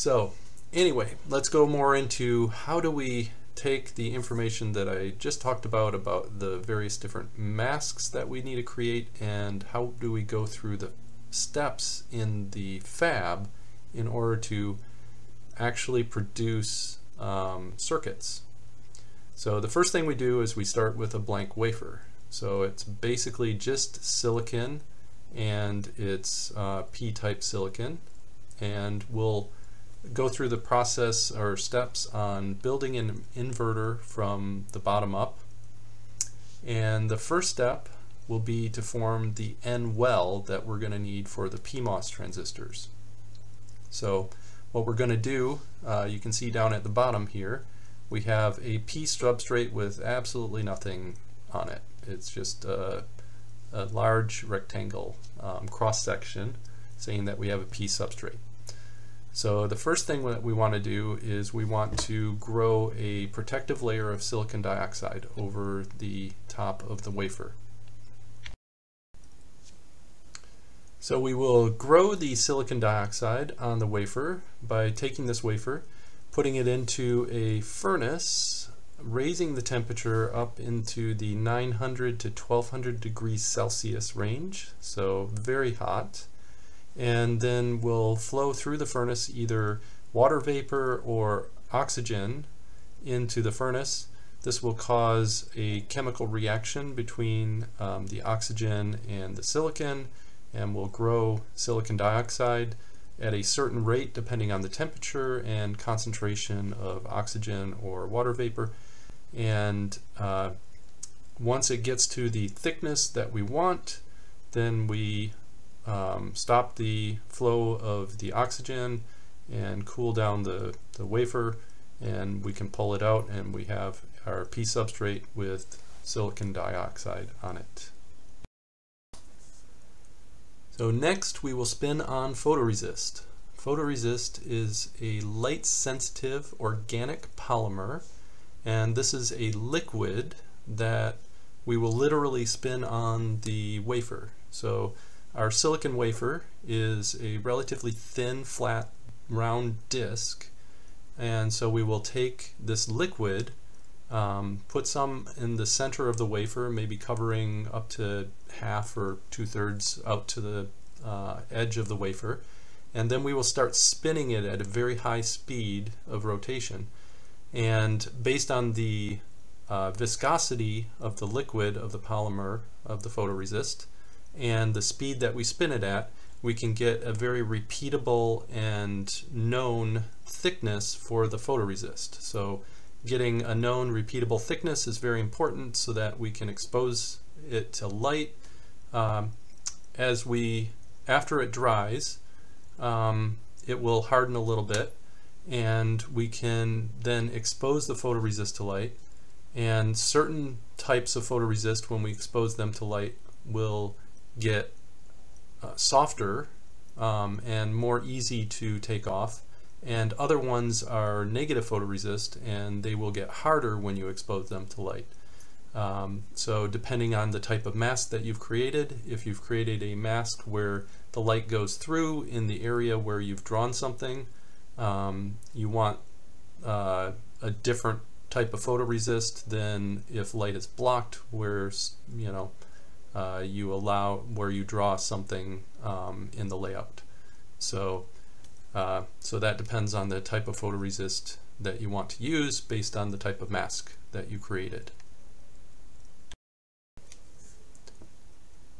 So anyway, let's go more into how do we take the information that I just talked about, about the various different masks that we need to create, and how do we go through the steps in the fab in order to actually produce um, circuits. So the first thing we do is we start with a blank wafer. So it's basically just silicon and it's uh, p-type silicon and we'll go through the process or steps on building an inverter from the bottom up and the first step will be to form the N well that we're going to need for the PMOS transistors. So what we're going to do, uh, you can see down at the bottom here, we have a P substrate with absolutely nothing on it. It's just a, a large rectangle um, cross section saying that we have a P substrate. So the first thing that we want to do is we want to grow a protective layer of silicon dioxide over the top of the wafer. So we will grow the silicon dioxide on the wafer by taking this wafer, putting it into a furnace, raising the temperature up into the 900 to 1200 degrees Celsius range, so very hot, and then we'll flow through the furnace either water vapor or oxygen into the furnace. This will cause a chemical reaction between um, the oxygen and the silicon, and will grow silicon dioxide at a certain rate depending on the temperature and concentration of oxygen or water vapor. And uh, once it gets to the thickness that we want, then we um, stop the flow of the oxygen and cool down the, the wafer and we can pull it out and we have our P substrate with silicon dioxide on it. So next we will spin on photoresist. Photoresist is a light sensitive organic polymer and this is a liquid that we will literally spin on the wafer. So our silicon wafer is a relatively thin flat round disc and so we will take this liquid um, put some in the center of the wafer, maybe covering up to half or two-thirds out to the uh, edge of the wafer. And then we will start spinning it at a very high speed of rotation. And based on the uh, viscosity of the liquid of the polymer of the photoresist and the speed that we spin it at, we can get a very repeatable and known thickness for the photoresist. So getting a known repeatable thickness is very important so that we can expose it to light. Um, as we, after it dries, um, it will harden a little bit and we can then expose the photoresist to light and certain types of photoresist when we expose them to light will get uh, softer um, and more easy to take off and other ones are negative photoresist and they will get harder when you expose them to light. Um, so depending on the type of mask that you've created, if you've created a mask where the light goes through in the area where you've drawn something, um, you want uh, a different type of photoresist than if light is blocked where you know uh, you allow where you draw something um, in the layout. So uh, so that depends on the type of photoresist that you want to use based on the type of mask that you created.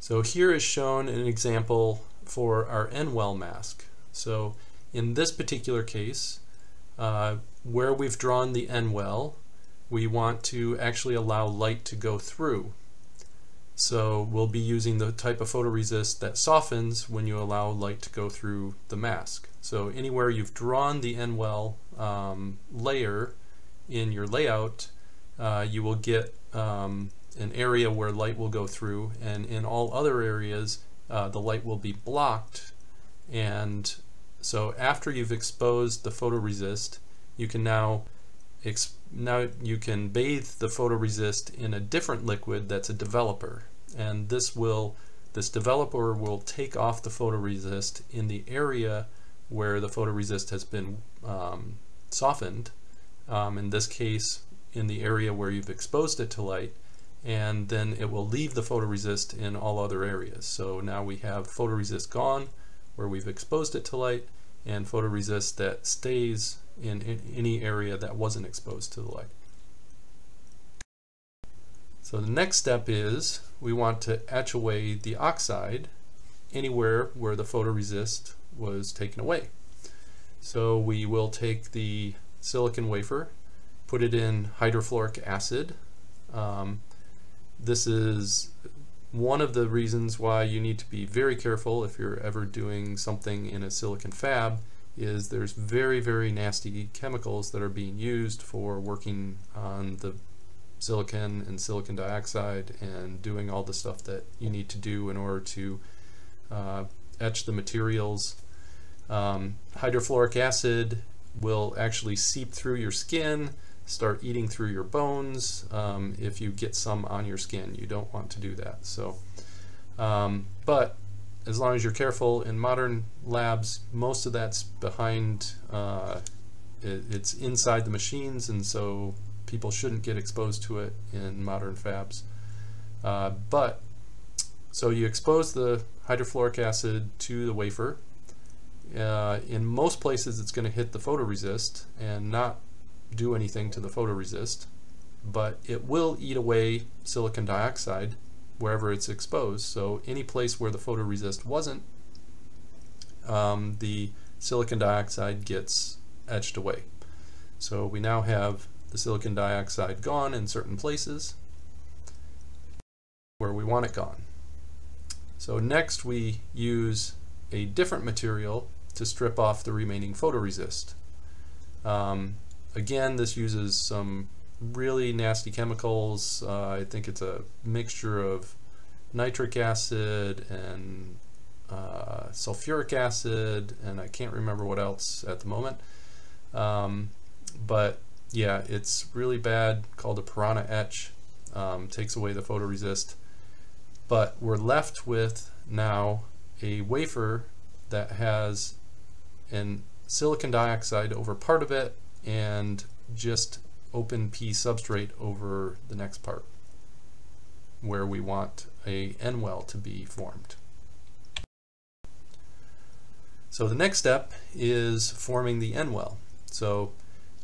So here is shown an example for our N-well mask. So in this particular case, uh, where we've drawn the N-well, we want to actually allow light to go through. So we'll be using the type of photoresist that softens when you allow light to go through the mask. So anywhere you've drawn the N-well um, layer in your layout, uh, you will get um, an area where light will go through and in all other areas uh, the light will be blocked and so after you've exposed the photoresist you can now now you can bathe the photoresist in a different liquid that's a developer and this will this developer will take off the photoresist in the area where the photoresist has been um, softened, um, in this case in the area where you've exposed it to light, and then it will leave the photoresist in all other areas. So now we have photoresist gone where we've exposed it to light and photoresist that stays in, any area that wasn't exposed to the light. So the next step is we want to etch away the oxide anywhere where the photoresist was taken away. So we will take the silicon wafer, put it in hydrofluoric acid. Um, this is one of the reasons why you need to be very careful if you're ever doing something in a silicon fab is there's very very nasty chemicals that are being used for working on the silicon and silicon dioxide and doing all the stuff that you need to do in order to uh, etch the materials. Um, hydrofluoric acid will actually seep through your skin, start eating through your bones. Um, if you get some on your skin, you don't want to do that. So, um, but as long as you're careful in modern labs, most of that's behind, uh, it, it's inside the machines, and so people shouldn't get exposed to it in modern fabs. Uh, but, so you expose the hydrofluoric acid to the wafer. Uh, in most places it's going to hit the photoresist and not do anything to the photoresist, but it will eat away silicon dioxide wherever it's exposed. So any place where the photoresist wasn't, um, the silicon dioxide gets etched away. So we now have the silicon dioxide gone in certain places where we want it gone. So next we use a different material to strip off the remaining photoresist. Um, again, this uses some really nasty chemicals. Uh, I think it's a mixture of nitric acid and uh, sulfuric acid, and I can't remember what else at the moment. Um, but yeah, it's really bad, called a piranha etch, um, takes away the photoresist. But we're left with now a wafer that has an silicon dioxide over part of it and just open P substrate over the next part where we want a N well to be formed. So the next step is forming the N well. So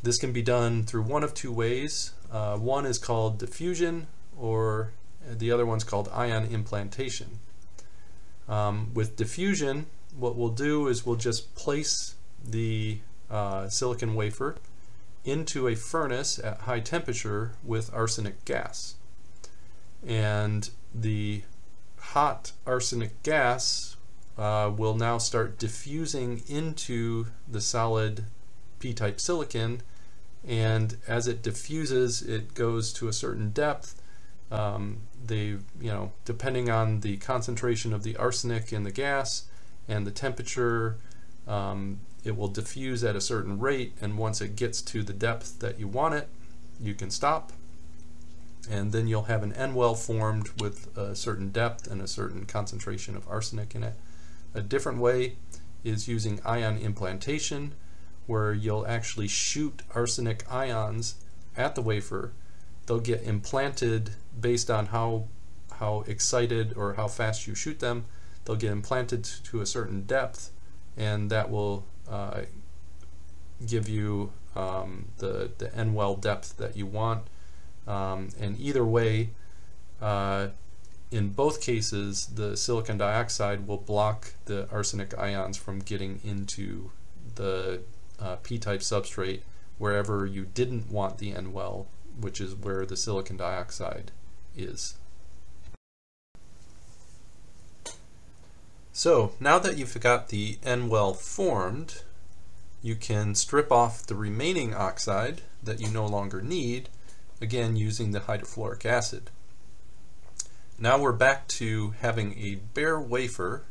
this can be done through one of two ways. Uh, one is called diffusion, or the other one's called ion implantation. Um, with diffusion, what we'll do is we'll just place the uh, silicon wafer into a furnace at high temperature with arsenic gas. And the hot arsenic gas uh, will now start diffusing into the solid p-type silicon and as it diffuses it goes to a certain depth um, they you know depending on the concentration of the arsenic in the gas and the temperature um, it will diffuse at a certain rate and once it gets to the depth that you want it you can stop and then you'll have an N well formed with a certain depth and a certain concentration of arsenic in it. A different way is using ion implantation where you'll actually shoot arsenic ions at the wafer. They'll get implanted based on how how excited or how fast you shoot them. They'll get implanted to a certain depth and that will uh, give you um, the, the N well depth that you want. Um, and either way, uh, in both cases, the silicon dioxide will block the arsenic ions from getting into the uh, p-type substrate wherever you didn't want the N well, which is where the silicon dioxide is. So now that you've got the N well formed, you can strip off the remaining oxide that you no longer need, again using the hydrofluoric acid. Now we're back to having a bare wafer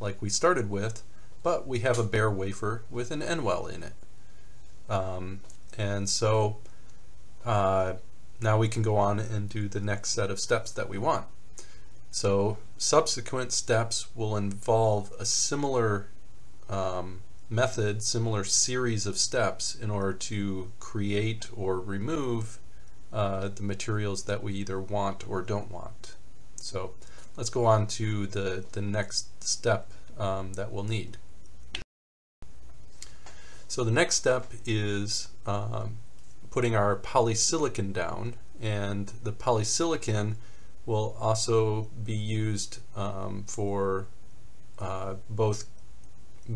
like we started with, but we have a bare wafer with an N well in it. Um, and so uh, now we can go on and do the next set of steps that we want. So subsequent steps will involve a similar um, method, similar series of steps in order to create or remove uh, the materials that we either want or don't want. So let's go on to the, the next step um, that we'll need. So the next step is um, putting our polysilicon down and the polysilicon will also be used um, for uh, both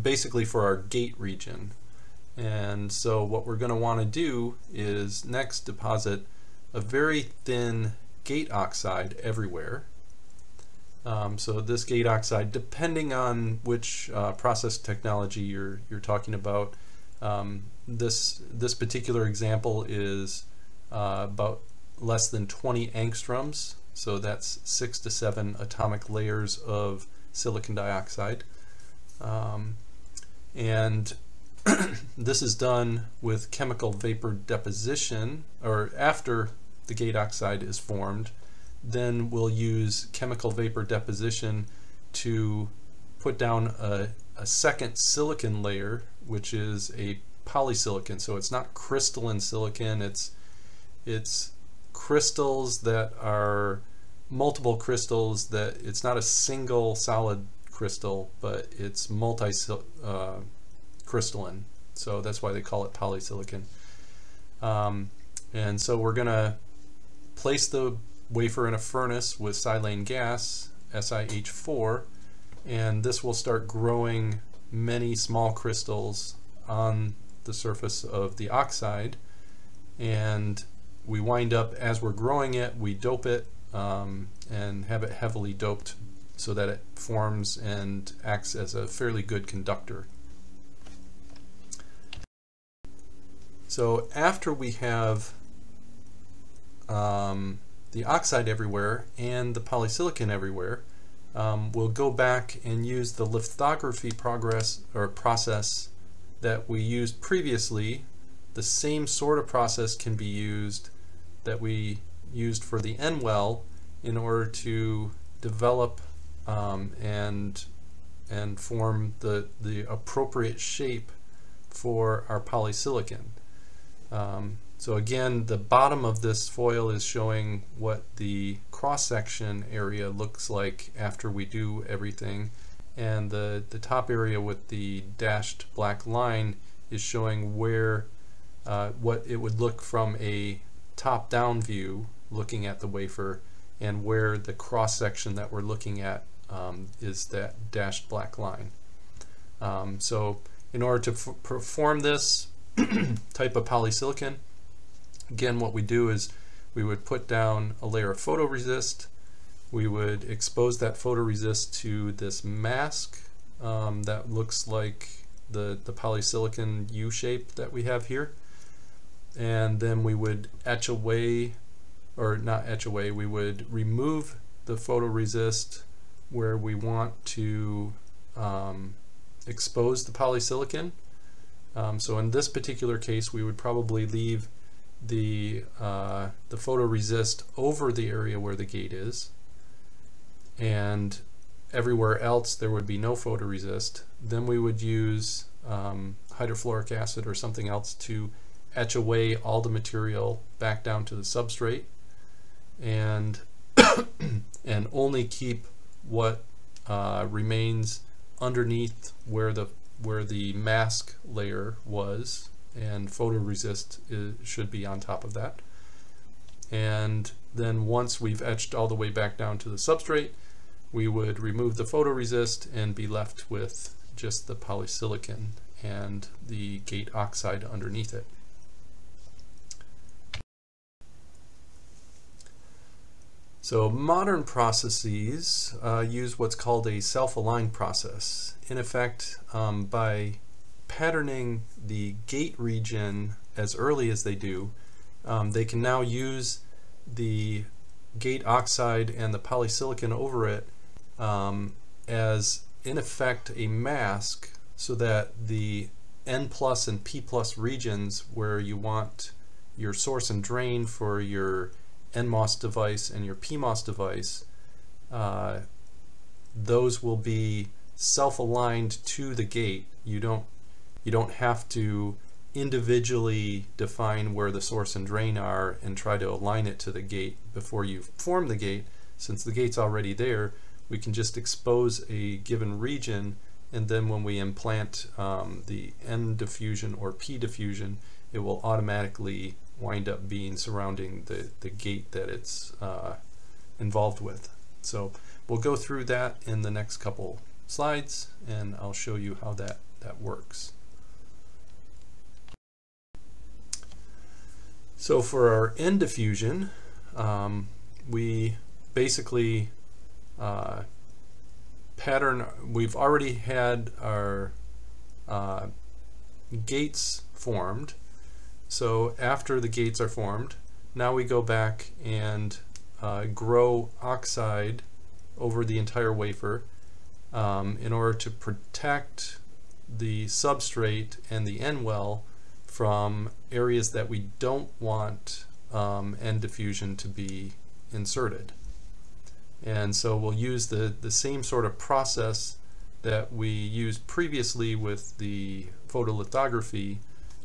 basically for our gate region. And so what we're going to want to do is next deposit a very thin gate oxide everywhere. Um, so this gate oxide depending on which uh, process technology you're you're talking about um, this this particular example is uh, about less than 20 angstroms, so that's six to seven atomic layers of silicon dioxide. Um, and this is done with chemical vapor deposition, or after the gate oxide is formed, then we'll use chemical vapor deposition to put down a, a second silicon layer, which is a polysilicon. So it's not crystalline silicon, it's, it's crystals that are multiple crystals that it's not a single solid crystal, but it's multi uh, crystalline. So that's why they call it polysilicon. Um, and so we're going to place the wafer in a furnace with silane gas, SiH4, and this will start growing many small crystals on the surface of the oxide and we wind up as we're growing it we dope it um, and have it heavily doped so that it forms and acts as a fairly good conductor. So after we have um, the oxide everywhere and the polysilicon everywhere, um, we'll go back and use the lithography progress or process that we used previously. The same sort of process can be used that we used for the N well in order to develop um, and and form the the appropriate shape for our polysilicon. Um, so again, the bottom of this foil is showing what the cross-section area looks like after we do everything. And the, the top area with the dashed black line is showing where, uh, what it would look from a top-down view looking at the wafer and where the cross-section that we're looking at um, is that dashed black line. Um, so in order to perform this type of polysilicon, Again, what we do is we would put down a layer of photoresist. We would expose that photoresist to this mask um, that looks like the, the polysilicon U shape that we have here. And then we would etch away, or not etch away, we would remove the photoresist where we want to um, expose the polysilicon. Um, so in this particular case, we would probably leave the, uh, the photoresist over the area where the gate is. And everywhere else there would be no photoresist. Then we would use um, hydrofluoric acid or something else to etch away all the material back down to the substrate and and only keep what uh, remains underneath where the where the mask layer was and photoresist is, should be on top of that. And then once we've etched all the way back down to the substrate, we would remove the photoresist and be left with just the polysilicon and the gate oxide underneath it. So modern processes uh, use what's called a self-aligned process. In effect, um, by patterning the gate region as early as they do, um, they can now use the gate oxide and the polysilicon over it um, as in effect a mask so that the N plus and P plus regions where you want your source and drain for your NMOS device and your PMOS device, uh, those will be self-aligned to the gate. You don't you don't have to individually define where the source and drain are and try to align it to the gate before you form the gate. Since the gate's already there, we can just expose a given region and then when we implant um, the N diffusion or P diffusion, it will automatically wind up being surrounding the, the gate that it's uh, involved with. So we'll go through that in the next couple slides and I'll show you how that, that works. So for our N diffusion, um, we basically uh, pattern, we've already had our uh, gates formed. So after the gates are formed, now we go back and uh, grow oxide over the entire wafer um, in order to protect the substrate and the N well from areas that we don't want um, N diffusion to be inserted. And so we'll use the, the same sort of process that we used previously with the photolithography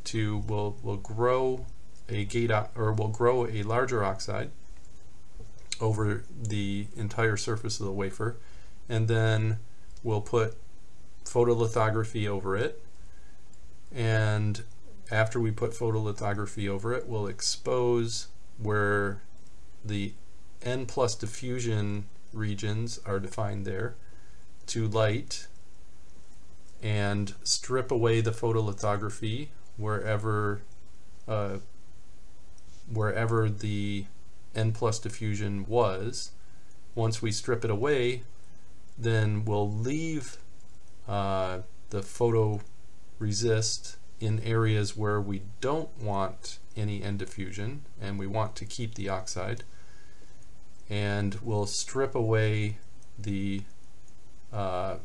to we'll, we'll grow a gate or we'll grow a larger oxide over the entire surface of the wafer and then we'll put photolithography over it. And after we put photolithography over it we'll expose where the N plus diffusion regions are defined there to light and strip away the photolithography wherever uh, wherever the N plus diffusion was. Once we strip it away, then we'll leave uh, the photoresist in areas where we don't want any N diffusion and we want to keep the oxide and we'll strip away the uh,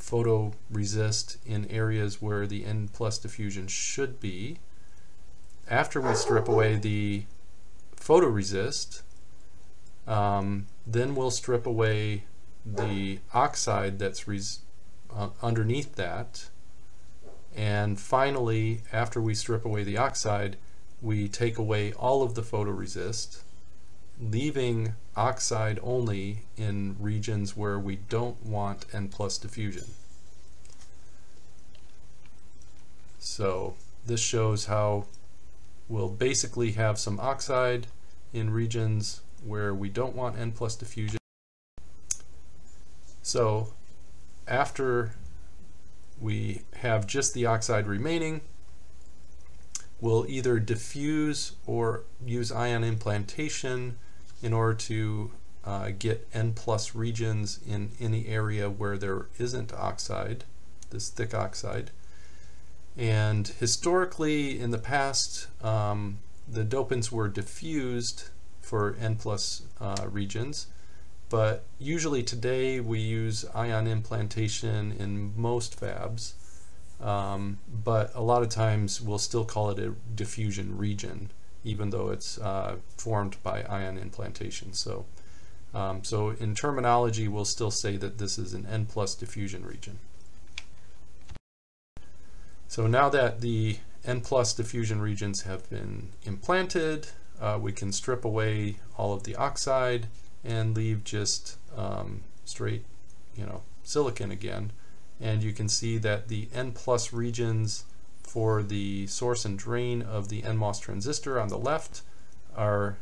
photoresist in areas where the N plus diffusion should be. After we strip away the photoresist, um, then we'll strip away the oxide that's uh, underneath that. And finally, after we strip away the oxide, we take away all of the photoresist leaving oxide only in regions where we don't want N plus diffusion. So this shows how we'll basically have some oxide in regions where we don't want N plus diffusion. So after we have just the oxide remaining, we'll either diffuse or use ion implantation in order to uh, get N plus regions in any area where there isn't oxide, this thick oxide. And historically, in the past, um, the dopants were diffused for N plus uh, regions, but usually today we use ion implantation in most fabs, um, but a lot of times we'll still call it a diffusion region even though it's uh, formed by ion implantation. So, um, so in terminology, we'll still say that this is an N plus diffusion region. So now that the N plus diffusion regions have been implanted, uh, we can strip away all of the oxide and leave just um, straight, you know, silicon again. And you can see that the N plus regions for the source and drain of the NMOS transistor on the left are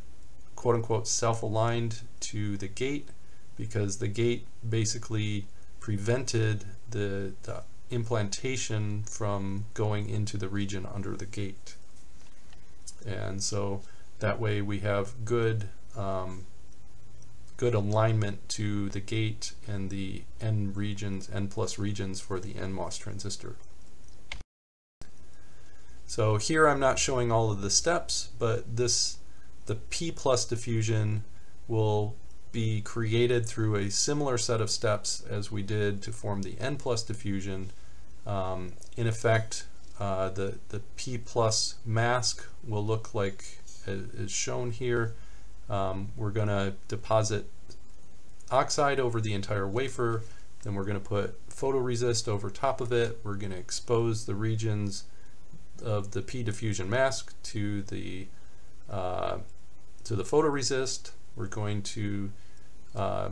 quote-unquote self-aligned to the gate because the gate basically prevented the, the, implantation from going into the region under the gate. And so that way we have good um, good alignment to the gate and the N regions, N plus regions for the NMOS transistor. So here I'm not showing all of the steps, but this the P plus diffusion will be created through a similar set of steps as we did to form the N plus diffusion. Um, in effect, uh, the, the P plus mask will look like is shown here. Um, we're going to deposit oxide over the entire wafer Then we're going to put photoresist over top of it. We're going to expose the regions of the P diffusion mask to the uh, to the photoresist. We're going to uh,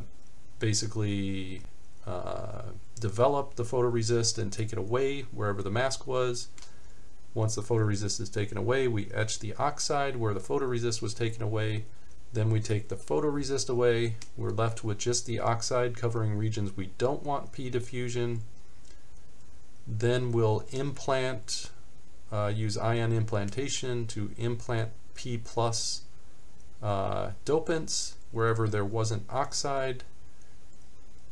basically uh, develop the photoresist and take it away wherever the mask was. Once the photoresist is taken away, we etch the oxide where the photoresist was taken away. Then we take the photoresist away. We're left with just the oxide covering regions we don't want P diffusion. Then we'll implant, uh, use ion implantation to implant P plus uh, dopants wherever there wasn't oxide.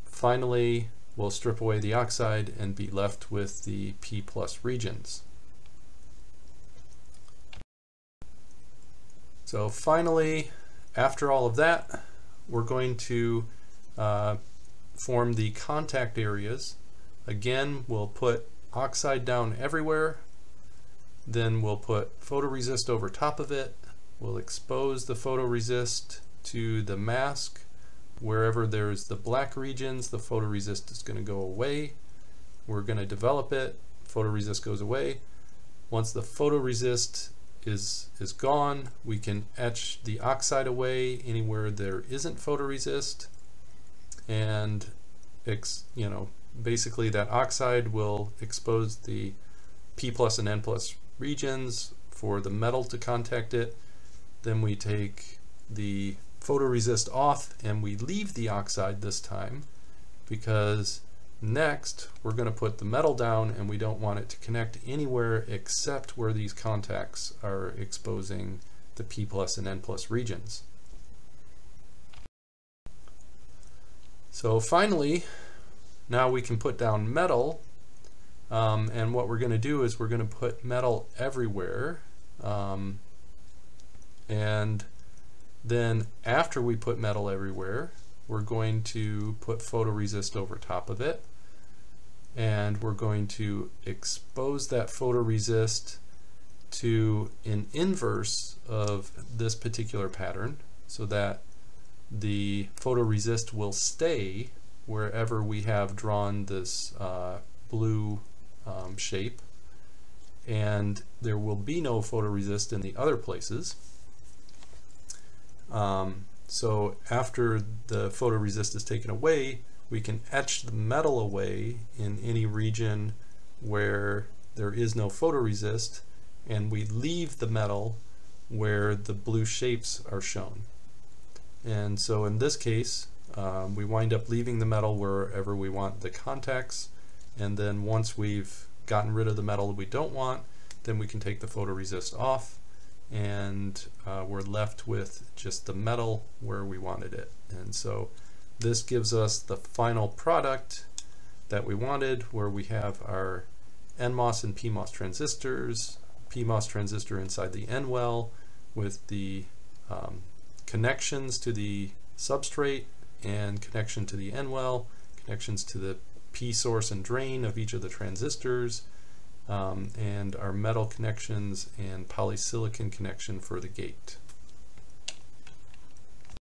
Finally, we'll strip away the oxide and be left with the P plus regions. So finally, after all of that, we're going to uh, form the contact areas. Again, we'll put oxide down everywhere. Then we'll put photoresist over top of it. We'll expose the photoresist to the mask. Wherever there's the black regions, the photoresist is going to go away. We're going to develop it. Photoresist goes away. Once the photoresist is, is gone. We can etch the oxide away anywhere there isn't photoresist. And, you know, basically that oxide will expose the P plus and N plus regions for the metal to contact it. Then we take the photoresist off and we leave the oxide this time because Next, we're going to put the metal down and we don't want it to connect anywhere except where these contacts are exposing the P plus and N plus regions. So finally, now we can put down metal um, and what we're going to do is we're going to put metal everywhere um, and then after we put metal everywhere we're going to put photoresist over top of it. And we're going to expose that photoresist to an inverse of this particular pattern so that the photoresist will stay wherever we have drawn this uh, blue um, shape and there will be no photoresist in the other places. Um, so after the photoresist is taken away, we can etch the metal away in any region where there is no photoresist and we leave the metal where the blue shapes are shown. And so in this case, um, we wind up leaving the metal wherever we want the contacts and then once we've gotten rid of the metal that we don't want, then we can take the photoresist off and uh, we're left with just the metal where we wanted it. And so this gives us the final product that we wanted where we have our NMOS and PMOS transistors, PMOS transistor inside the N well with the um, connections to the substrate and connection to the N well, connections to the P source and drain of each of the transistors, um, and our metal connections and polysilicon connection for the gate.